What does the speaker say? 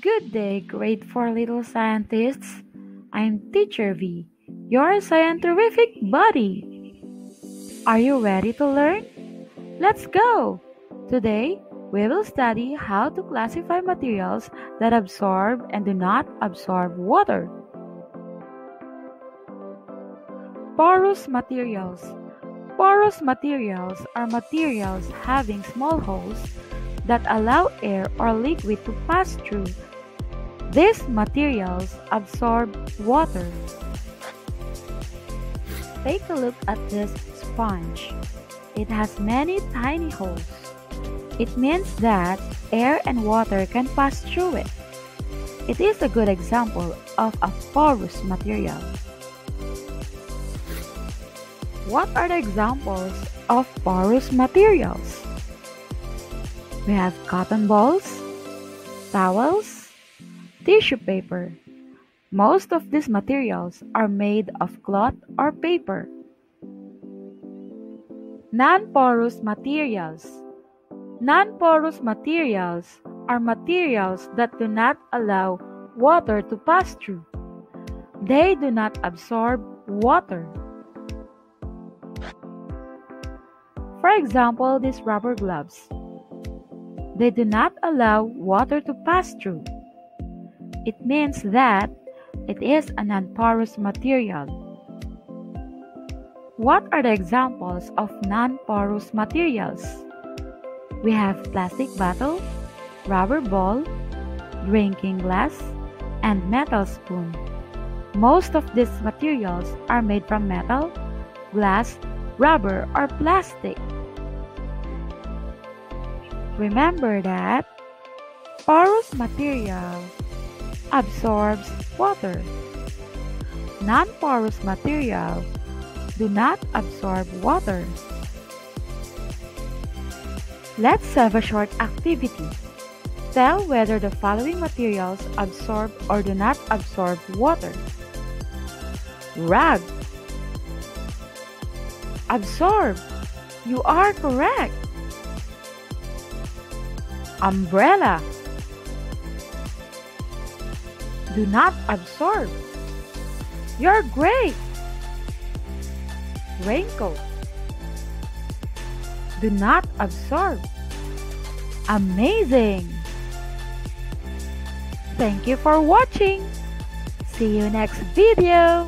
Good day, grade 4 little scientists. I'm Teacher Vhie, your scientific buddy. Are you ready to learn? Let's go! Today, we will study how to classify materials that absorb and do not absorb water. Porous materials. Porous materials are materials having small holes that allow air or liquid to pass through. These materials absorb water. Take a look at this sponge. It has many tiny holes. It means that air and water can pass through it. It is a good example of a porous material. What are the examples of porous materials? We have cotton balls, towels, tissue paper. Most of these materials are made of cloth or paper. Non-porous materials. Non-porous materials are materials that do not allow water to pass through. They do not absorb water. For example, these rubber gloves. They do not allow water to pass through. It means that it is a non-porous material. What are the examples of non-porous materials? We have plastic bottle, rubber ball, drinking glass, and metal spoon. Most of these materials are made from metal, glass, rubber, or plastic. Remember that porous material absorbs water. Non-porous material do not absorb water. Let's have a short activity. Tell whether the following materials absorb or do not absorb water. Rag. Absorb. You are correct umbrella. Do not absorb. You're great. Raincoat. Do not absorb. Amazing. Thank you for watching. See you next video.